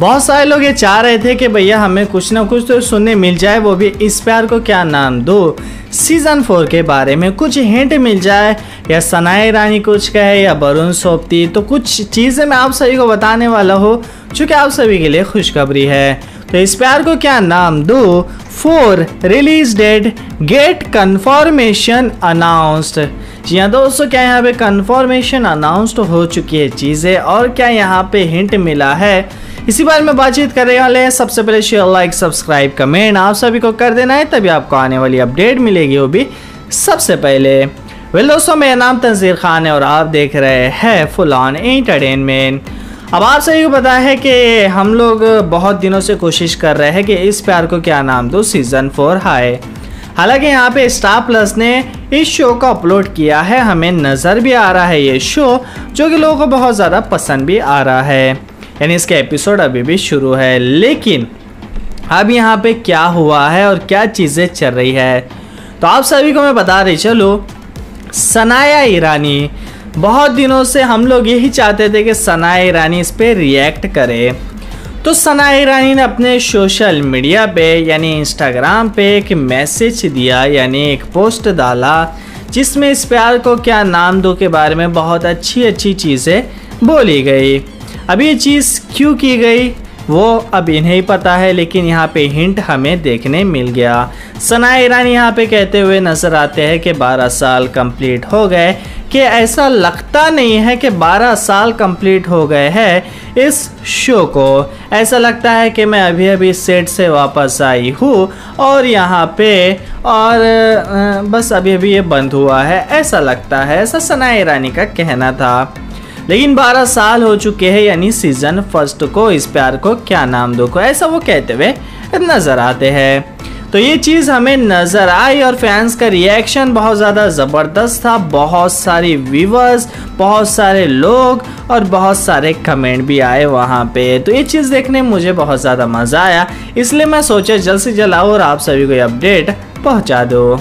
बहुत सारे लोग ये चाह रहे थे कि भैया हमें कुछ ना कुछ तो सुनने मिल जाए, वो भी इस प्यार को क्या नाम दो? सीज़न फोर के बारे में कुछ हिंट मिल जाए, या सनाए रानी कुछ कहे, या वरुण सोपती तो कुछ चीज़ें मैं आप सभी को बताने वाला हूँ चूँकि आप सभी के लिए खुशखबरी है। तो इस प्यार को क्या नाम दो? For release date get confirmation announced जी हाँ दोस्तों, क्या यहाँ पे कन्फर्मेशन अनाउंस्ड हो चुकी है चीज़ें, और क्या यहाँ पे हिंट मिला है? इसी बारे में बातचीत करने वाले हैं। सबसे पहले शेयर लाइक सब्सक्राइब कमेंट आप सभी को कर देना है, तभी आपको आने वाली अपडेट मिलेगी, वो भी सबसे पहले। वेल दोस्तों, मेरा नाम तंजीर खान है और आप देख रहे हैं फुल ऑन एंटरटेनमेंट अब आप सभी को पता है कि हम लोग बहुत दिनों से कोशिश कर रहे हैं कि इस प्यार को क्या नाम दो सीज़न फोर हाय। हालाँकि यहाँ पे स्टार प्लस ने इस शो को अपलोड किया है, हमें नज़र भी आ रहा है ये शो जो कि लोगों को बहुत ज़्यादा पसंद भी आ रहा है। यानी इसके एपिसोड अभी भी शुरू है। लेकिन अब यहाँ पे क्या हुआ है और क्या चीज़ें चल रही है? तो आप सभी को मैं बता रही चलो, सनाया ईरानी, बहुत दिनों से हम लोग यही चाहते थे कि सनाया ईरानी इस पर रिएक्ट करे। तो सना ईरानी ने अपने सोशल मीडिया पे, यानी इंस्टाग्राम पे एक मैसेज दिया, यानी एक पोस्ट डाला, जिसमें इस प्यार को क्या नाम दो के बारे में बहुत अच्छी अच्छी चीज़ें बोली गई। अब ये चीज़ क्यों की गई? वो अब इन्हें ही पता है, लेकिन यहाँ पे हिंट हमें देखने मिल गया। सना ईरानी यहाँ पे कहते हुए नज़र आते हैं कि 12 साल कंप्लीट हो गए। कि ऐसा लगता नहीं है कि 12 साल कंप्लीट हो गए हैं इस शो को। ऐसा लगता है कि मैं अभी अभी सेट से वापस आई हूँ और यहाँ पे और बस अभी अभी ये बंद हुआ है। ऐसा लगता है, ऐसा सना ईरानी का कहना था। लेकिन 12 साल हो चुके हैं यानी सीज़न फ़र्स्ट को, इस प्यार को, क्या नाम दो को, ऐसा वो कहते हुए नज़र आते हैं। तो ये चीज़ हमें नज़र आई और फैंस का रिएक्शन बहुत ज़्यादा ज़बरदस्त था। बहुत सारी व्यूवर्स बहुत सारे लोग और बहुत सारे कमेंट भी आए वहाँ पे। तो ये चीज़ देखने मुझे बहुत ज़्यादा मज़ा आया, इसलिए मैं सोचा जल्द से जल्द आओ और आप सभी को अपडेट पहुँचा दो।